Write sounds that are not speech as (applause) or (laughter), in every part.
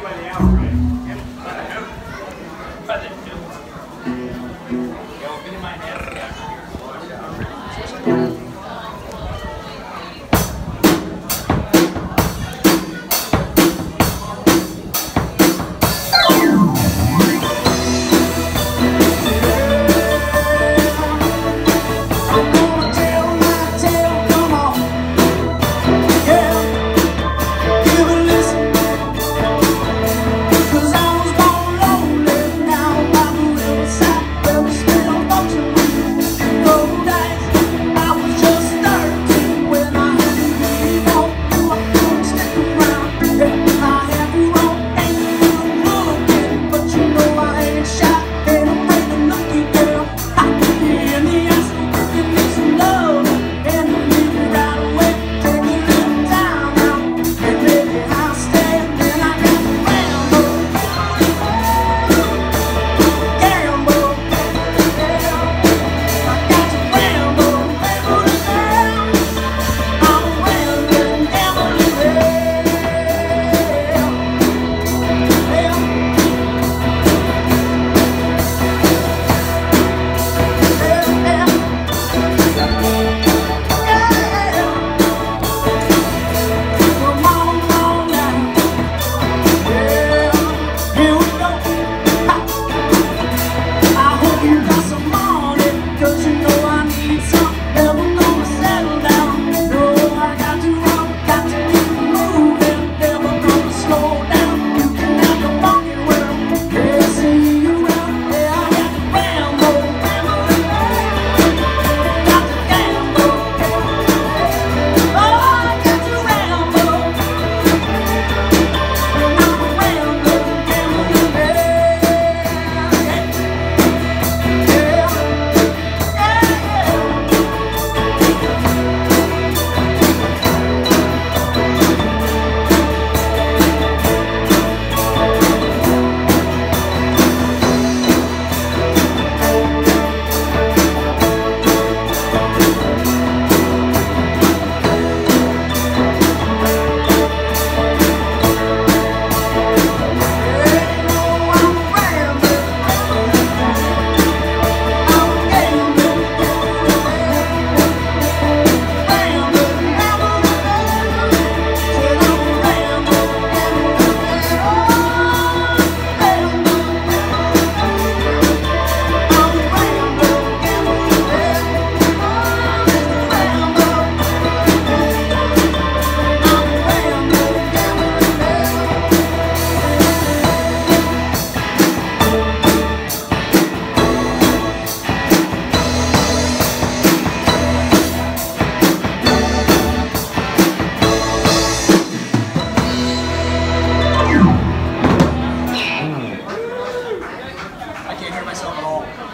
anybody out, right? Him? Who? Brother Jones. Yo, if any of my ass got here, watch out.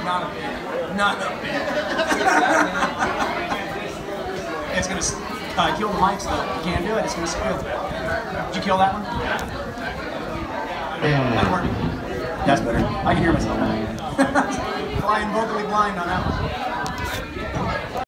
Not a bit. Not a bit. it's gonna uh, kill the mics though. You can't do it. It's gonna squeal. Did you kill that one? That That's better. I can hear myself. (laughs) Flying vocally blind on that one.